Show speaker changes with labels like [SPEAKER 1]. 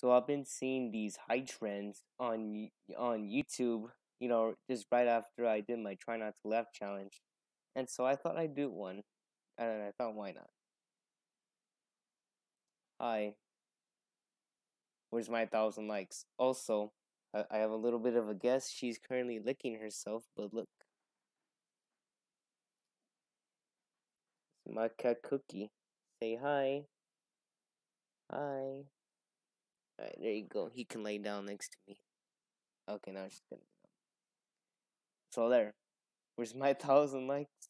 [SPEAKER 1] So I've been seeing these hi trends on on YouTube, you know, just right after I did my try not to laugh challenge. And so I thought I'd do one. And I thought why not? Hi. Where's my thousand likes? Also, I, have a little bit of a guess. She's currently licking herself, but look. It's my cat Cookie. Say hi. Hi. There you go. He can lay down next to me. Okay, now she's gonna up. So there. Where's my thousand likes?